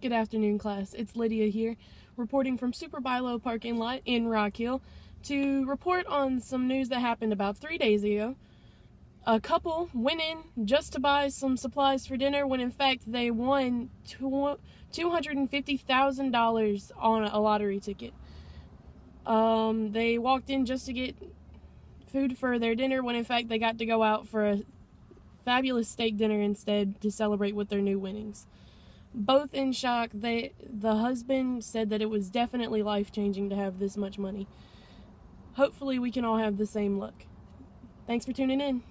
Good afternoon, class. It's Lydia here, reporting from Super Bi-Lo parking lot in Rock Hill to report on some news that happened about three days ago. A couple went in just to buy some supplies for dinner when in fact they won $250,000 on a lottery ticket. Um, they walked in just to get food for their dinner when in fact they got to go out for a fabulous steak dinner instead to celebrate with their new winnings both in shock. They, the husband said that it was definitely life changing to have this much money. Hopefully, we can all have the same luck. Thanks for tuning in.